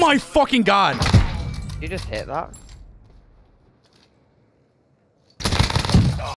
my fucking god! You just hit that.